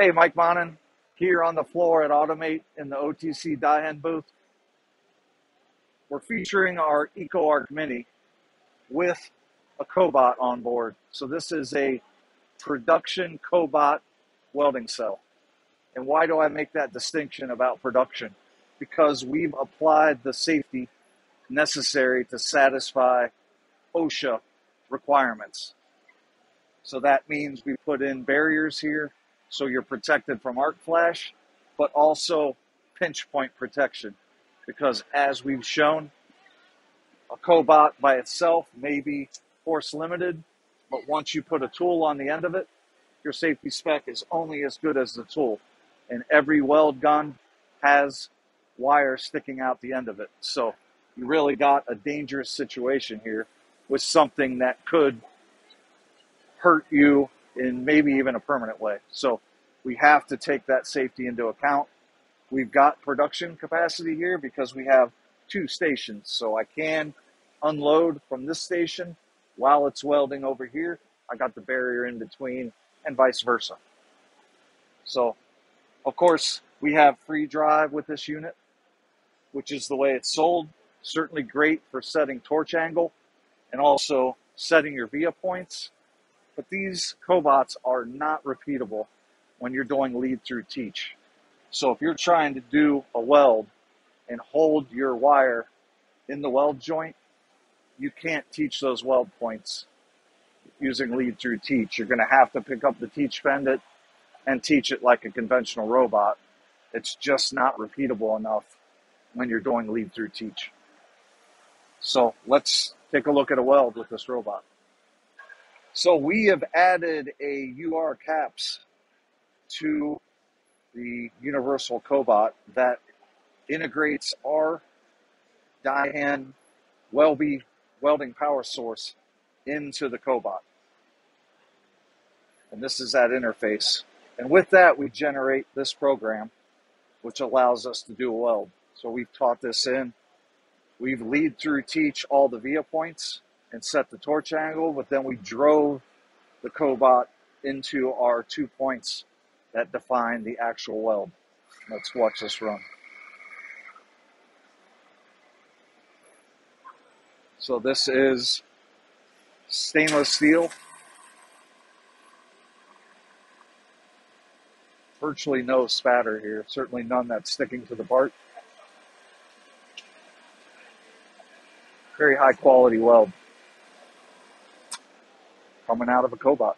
Hey, Mike Monin here on the floor at Automate in the OTC Daihen booth. We're featuring our EcoArc Mini with a Cobot on board. So this is a production Cobot welding cell. And why do I make that distinction about production? Because we've applied the safety necessary to satisfy OSHA requirements. So that means we put in barriers here so you're protected from arc flash, but also pinch point protection. Because as we've shown, a cobot by itself may be force limited, but once you put a tool on the end of it, your safety spec is only as good as the tool. And every weld gun has wire sticking out the end of it. So you really got a dangerous situation here with something that could hurt you in maybe even a permanent way. So we have to take that safety into account. We've got production capacity here because we have two stations. So I can unload from this station while it's welding over here. I got the barrier in between and vice versa. So, of course, we have free drive with this unit, which is the way it's sold. Certainly great for setting torch angle and also setting your via points. But these cobots are not repeatable when you're doing lead through teach. So if you're trying to do a weld and hold your wire in the weld joint, you can't teach those weld points using lead through teach. You're going to have to pick up the teach pendant and teach it like a conventional robot. It's just not repeatable enough when you're doing lead through teach. So let's take a look at a weld with this robot. So we have added a URCaps to the universal cobot that integrates our Daihen Welbee welding power source into the cobot. And this is that interface. And with that, we generate this program, which allows us to do a weld. So we've taught this in. We've lead through teach all the via points and set the torch angle, but then we drove the cobot into our two points that define the actual weld. Let's watch this run. So this is stainless steel. Virtually no spatter here, certainly none that's sticking to the part. Very high quality weld coming out of a cobot.